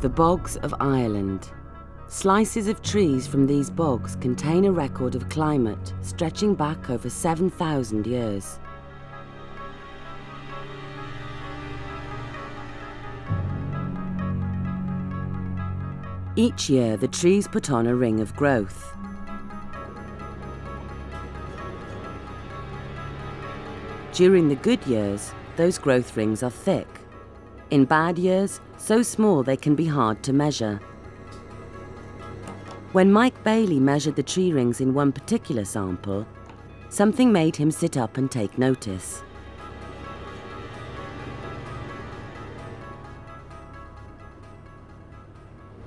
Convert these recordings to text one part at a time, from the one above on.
The bogs of Ireland. Slices of trees from these bogs contain a record of climate stretching back over 7,000 years. Each year, the trees put on a ring of growth. During the good years, those growth rings are thick. In bad years, so small they can be hard to measure. When Mike Bailey measured the tree rings in one particular sample, something made him sit up and take notice.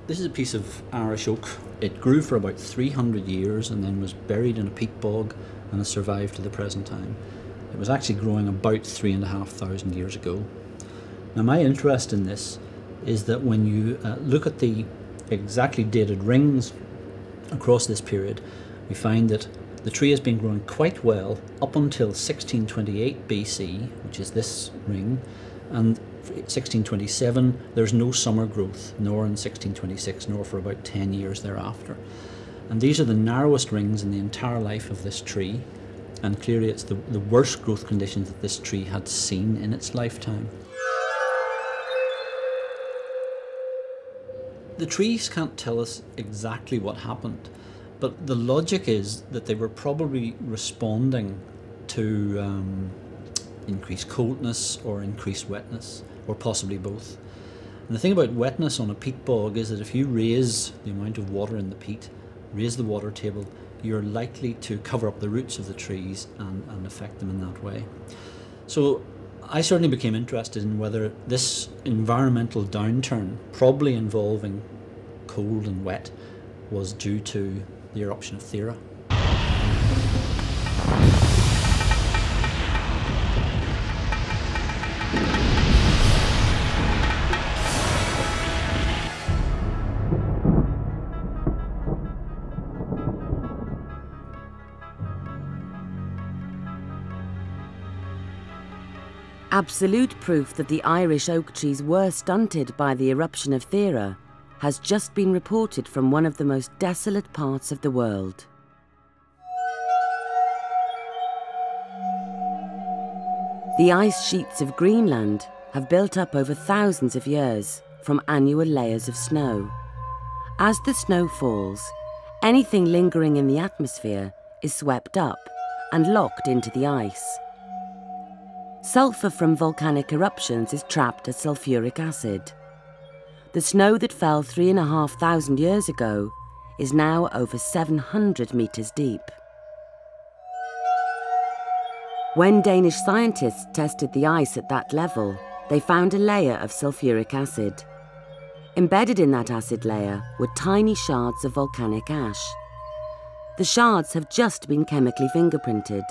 This is a piece of Irish oak. It grew for about 300 years and then was buried in a peat bog and has survived to the present time. It was actually growing about three and a half thousand years ago. Now, my interest in this is that when you uh, look at the exactly dated rings across this period, we find that the tree has been growing quite well up until 1628 BC, which is this ring, and 1627 there's no summer growth, nor in 1626, nor for about 10 years thereafter. And these are the narrowest rings in the entire life of this tree, and clearly it's the, the worst growth conditions that this tree had seen in its lifetime. The trees can't tell us exactly what happened, but the logic is that they were probably responding to um, increased coldness or increased wetness, or possibly both. And the thing about wetness on a peat bog is that if you raise the amount of water in the peat, raise the water table, you're likely to cover up the roots of the trees and, and affect them in that way. So I certainly became interested in whether this environmental downturn, probably involving cold and wet, was due to the eruption of Thera. Absolute proof that the Irish oak trees were stunted by the eruption of Thera has just been reported from one of the most desolate parts of the world. The ice sheets of Greenland have built up over thousands of years from annual layers of snow. As the snow falls, anything lingering in the atmosphere is swept up and locked into the ice. Sulfur from volcanic eruptions is trapped as sulfuric acid. The snow that fell three and a half thousand years ago is now over 700 metres deep. When Danish scientists tested the ice at that level, they found a layer of sulfuric acid. Embedded in that acid layer were tiny shards of volcanic ash. The shards have just been chemically fingerprinted.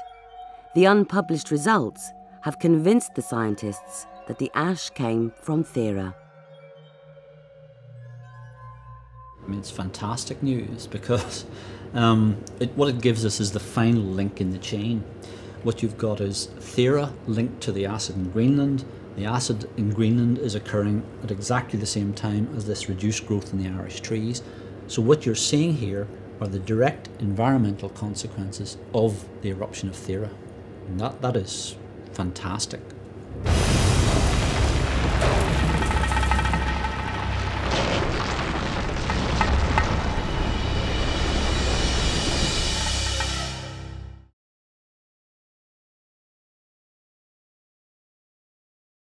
The unpublished results have convinced the scientists that the ash came from Thera. I mean, it's fantastic news because um, it, what it gives us is the final link in the chain. What you've got is Thera linked to the acid in Greenland. The acid in Greenland is occurring at exactly the same time as this reduced growth in the Irish trees. So what you're seeing here are the direct environmental consequences of the eruption of Thera. And that, that is fantastic.